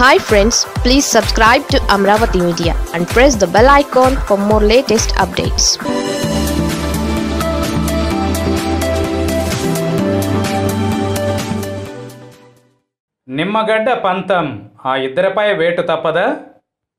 Hi friends please subscribe to Amaravati media and press the bell icon for more latest updates Nimmagadda పంతం. ఆ ఇద్దరిపై వేటు తప్పదా?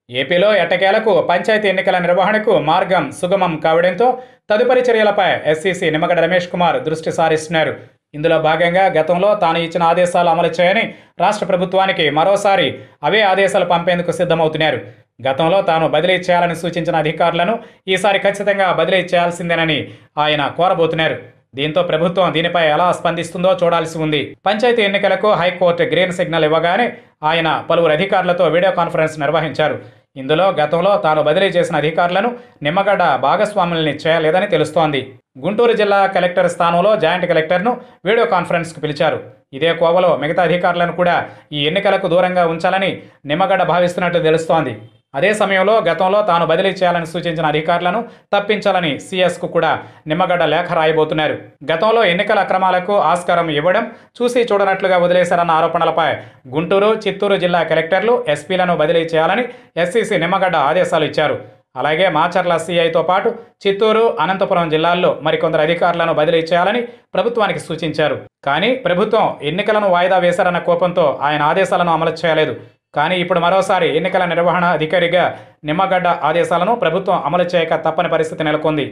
ఏపీలో ఎట్టకేలకు పంచాయతీ ఎన్నికల నిర్వహణకు మార్గం సుగమం కావడంతో తదుపరి చర్యలపై ఎస్సీసీ నిమ్మగడ్డ రమేష్ కుమార్ దృష్టి సారిస్తున్నారు. ఇందులో భాగంగా గతంలో తాను ఇచ్చిన ఆదేశాలు అమలు చేయని రాష్ట్ర ప్రభుత్వానికి మరోసారి అవే ఆదేశాలు పంపేందుకు సిద్ధమవుతున్నారు. గతంలో తాను బదిలీ చేయాలని సూచించిన అధికారులను ఈసారి ఖచ్చితంగా బదిలీ చేయాల్సిందేనని ఆయన కోరబోతున్నారు. దీంతో ప్రభుత్వం దీనిపై ఎలా స్పందిస్తుందో చూడాల్సి ఉంది. పంచాయతీ ఎన్నికలకు హైకోర్టు గ్రీన్ సిగ్నల్ ఇవ్వగానే ఆయన పలువురు అధికారులతో వీడియో కాన్ఫరెన్స్ నిర్వహించారు. ఇందులో గతంలో తాను బదిలీ చేసిన అధికారులను నిమ్మగడ్డ భాగస్వాముల్ని చేయలేదని తెలుస్తోంది. గుంటూరు జిల్లా కలెక్టర్ స్థానంలో జాయింట్ కలెక్టర్ను వీడియో కాన్ఫరెన్స్కు పిలిచారు. ఇదే కోవలో మిగతా అధికారులను కూడా ఈ ఎన్నికలకు దూరంగా ఉంచాలని నిమ్మగడ్డ భావిస్తున్నట్లు తెలుస్తోంది. అదే సమయంలో గతంలో తాను బదిలీ చేయాలని సూచించిన అధికారులను తప్పించాలని సీఎస్కు కూడా నిమ్మగడ్డ లేఖ రాయబోతున్నారు. గతంలో ఎన్నికల అక్రమాలకు ఆస్కారం ఇవ్వడం చూసి చూడనట్లుగా వదిలేశారన్న ఆరోపణలపై గుంటూరు చిత్తూరు జిల్లా కలెక్టర్లు ఎస్పీలను బదిలీ చేయాలని ఎస్సీసీ నిమ్మగడ్డ ఆదేశాలు ఇచ్చారు. అలాగే మాచర్ల సీఐతో పాటు చిత్తూరు అనంతపురం జిల్లాల్లో మరికొందరు అధికారులను బదిలీ చేయాలని ప్రభుత్వానికి సూచించారు. కానీ ప్రభుత్వం ఎన్నికలను వాయిదా వేశారన్న కోపంతో ఆయన ఆదేశాలను అమలు చేయలేదు. కానీ ఇప్పుడు మరోసారి ఎన్నికల నిర్వహణ అధికారిగా నిమ్మగడ్డ ఆదేశాలను ప్రభుత్వం అమలు చేయక తప్పని పరిస్థితి నెలకొంది.